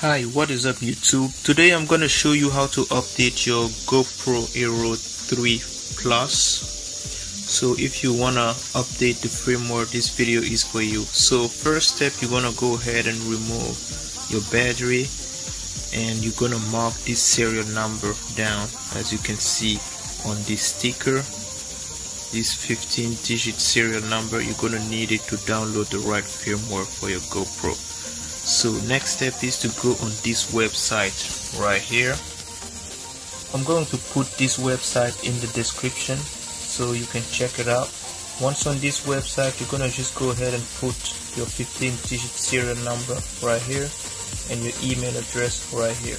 Hi, what is up YouTube? Today I'm going to show you how to update your GoPro Hero 3 Plus. So if you want to update the firmware, this video is for you. So first step, you're going to go ahead and remove your battery and you're going to mark this serial number down as you can see on this sticker this 15 digit serial number you're going to need it to download the right firmware for your GoPro so next step is to go on this website right here. I'm going to put this website in the description so you can check it out. Once on this website you're gonna just go ahead and put your 15 digit serial number right here and your email address right here.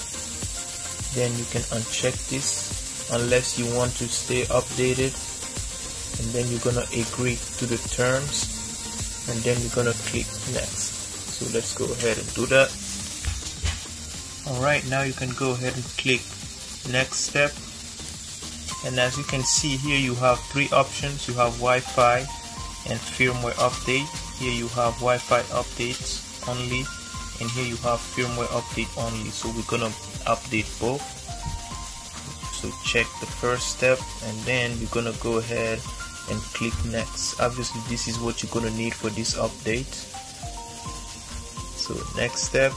Then you can uncheck this unless you want to stay updated. And then you're gonna agree to the terms and then you're gonna click next so let's go ahead and do that. Alright now you can go ahead and click next step. And as you can see here you have three options. You have Wi-Fi and firmware update. Here you have Wi-Fi updates only. And here you have firmware update only. So we're gonna update both. So check the first step and then you're gonna go ahead and click next. Obviously this is what you're gonna need for this update so next step.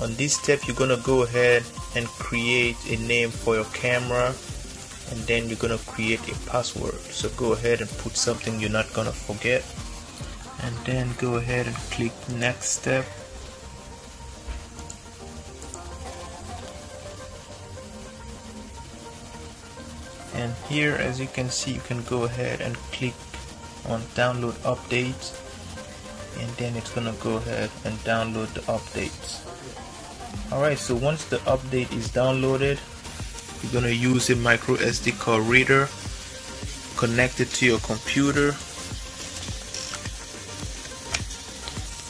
On this step you're gonna go ahead and create a name for your camera and then you're gonna create a password. So go ahead and put something you're not gonna forget and then go ahead and click next step. And here as you can see you can go ahead and click on download update and then it's gonna go ahead and download the updates. Alright so once the update is downloaded you're gonna use a micro SD card reader connect it to your computer.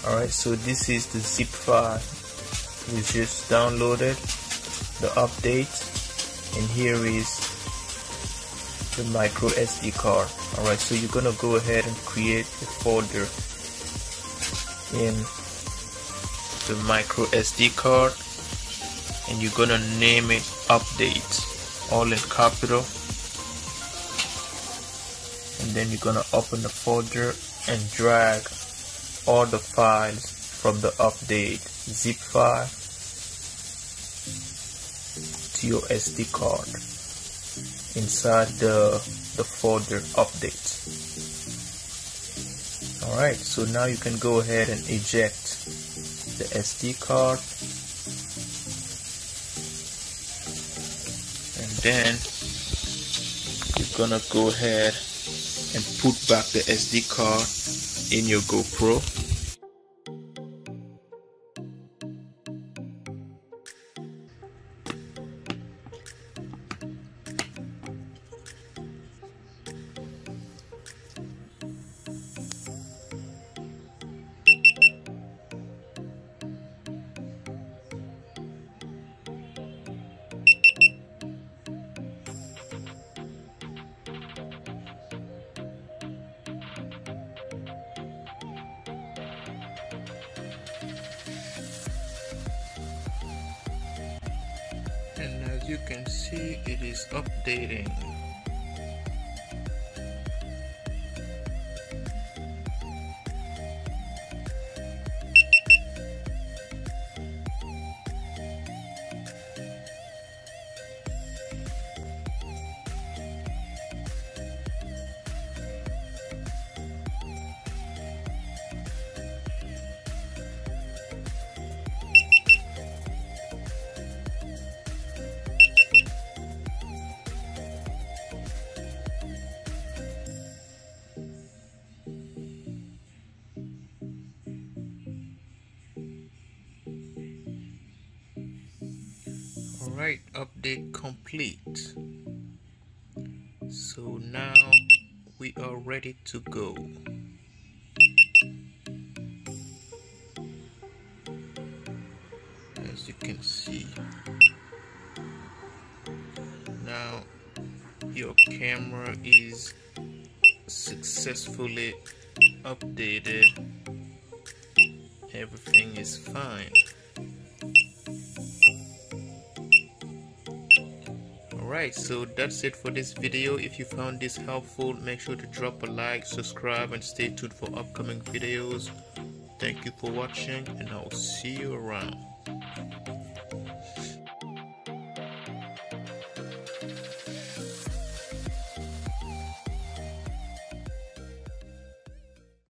Alright so this is the zip file. We just downloaded the update and here is the micro SD card. Alright so you're gonna go ahead and create a folder in the micro SD card and you're gonna name it update all in capital. And then you're gonna open the folder and drag all the files from the update zip file to your SD card inside the the folder update Alright, so now you can go ahead and eject the SD card. And then you're gonna go ahead and put back the SD card in your GoPro. You can see it is updating Alright, update complete. So now we are ready to go. As you can see, now your camera is successfully updated. Everything is fine. Alright so that's it for this video. If you found this helpful make sure to drop a like subscribe and stay tuned for upcoming videos. Thank you for watching and i'll see you around